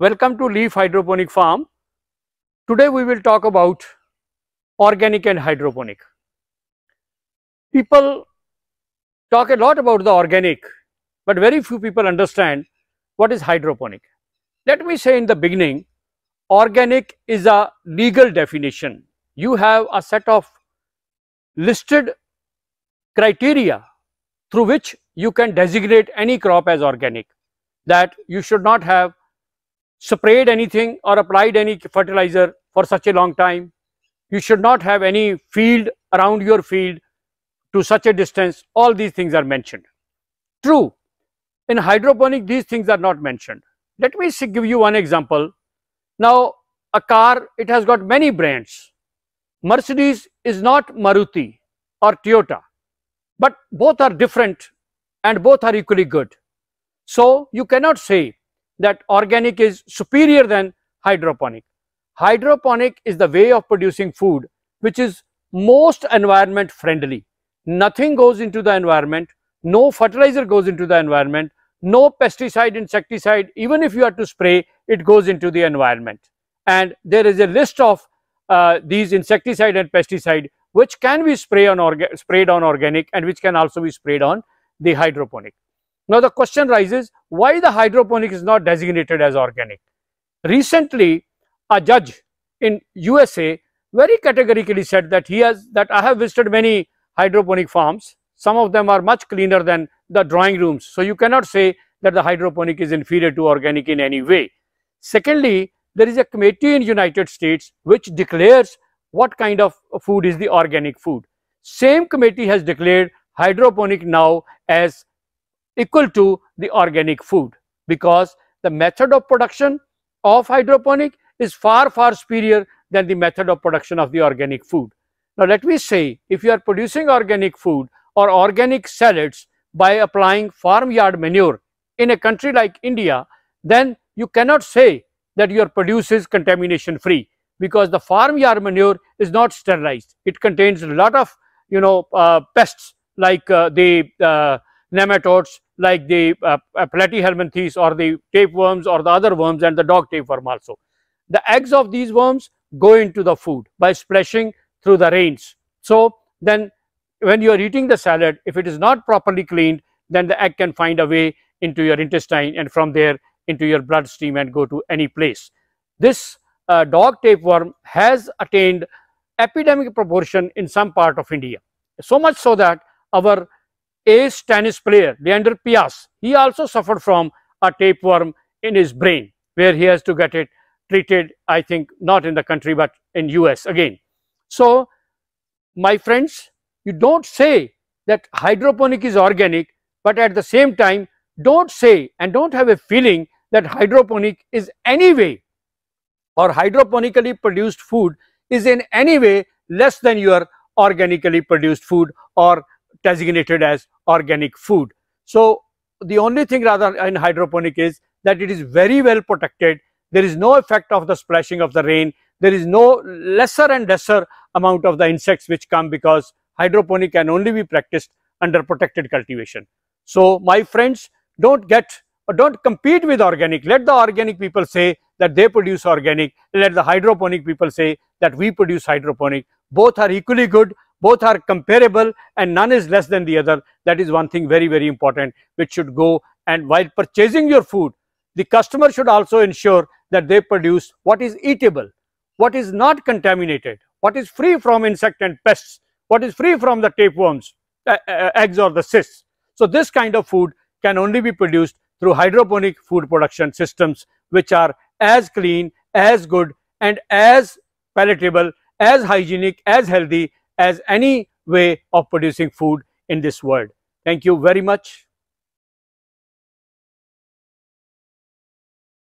Welcome to Leaf Hydroponic Farm. Today we will talk about organic and hydroponic. People talk a lot about the organic, but very few people understand what is hydroponic. Let me say in the beginning, organic is a legal definition. You have a set of listed criteria through which you can designate any crop as organic that you should not have sprayed anything or applied any fertilizer for such a long time. You should not have any field around your field to such a distance. All these things are mentioned. True, in hydroponic these things are not mentioned. Let me give you one example. Now a car, it has got many brands. Mercedes is not Maruti or Toyota, but both are different and both are equally good. So you cannot say that organic is superior than hydroponic. Hydroponic is the way of producing food which is most environment friendly. Nothing goes into the environment, no fertilizer goes into the environment, no pesticide, insecticide, even if you are to spray, it goes into the environment. And there is a list of uh, these insecticide and pesticide which can be spray on sprayed on organic and which can also be sprayed on the hydroponic. Now the question rises, why the hydroponic is not designated as organic? Recently, a judge in USA very categorically said that he has, that I have visited many hydroponic farms. Some of them are much cleaner than the drawing rooms. So you cannot say that the hydroponic is inferior to organic in any way. Secondly, there is a committee in United States which declares what kind of food is the organic food. Same committee has declared hydroponic now as equal to the organic food because the method of production of hydroponic is far far superior than the method of production of the organic food. Now let me say if you are producing organic food or organic salads by applying farmyard manure in a country like India then you cannot say that your produce is contamination free because the farmyard manure is not sterilized. It contains a lot of you know uh, pests like uh, the uh, nematodes like the uh, uh, platyhelminthes or the tapeworms or the other worms and the dog tapeworm also. The eggs of these worms go into the food by splashing through the rains. So then when you are eating the salad, if it is not properly cleaned, then the egg can find a way into your intestine and from there into your bloodstream and go to any place. This uh, dog tapeworm has attained epidemic proportion in some part of India. So much so that our ace tennis player Leander Paes, he also suffered from a tapeworm in his brain where he has to get it treated, I think not in the country but in US again. So my friends, you don't say that hydroponic is organic, but at the same time, don't say and don't have a feeling that hydroponic is any way or hydroponically produced food is in any way less than your organically produced food or designated as organic food. So the only thing rather in hydroponic is that it is very well protected. There is no effect of the splashing of the rain. There is no lesser and lesser amount of the insects which come because hydroponic can only be practiced under protected cultivation. So my friends, don't get or don't compete with organic. Let the organic people say that they produce organic. Let the hydroponic people say that we produce hydroponic. Both are equally good both are comparable and none is less than the other. That is one thing very, very important which should go and while purchasing your food, the customer should also ensure that they produce what is eatable, what is not contaminated, what is free from insect and pests, what is free from the tapeworms, uh, uh, eggs or the cysts. So this kind of food can only be produced through hydroponic food production systems which are as clean, as good and as palatable, as hygienic, as healthy as any way of producing food in this world. Thank you very much.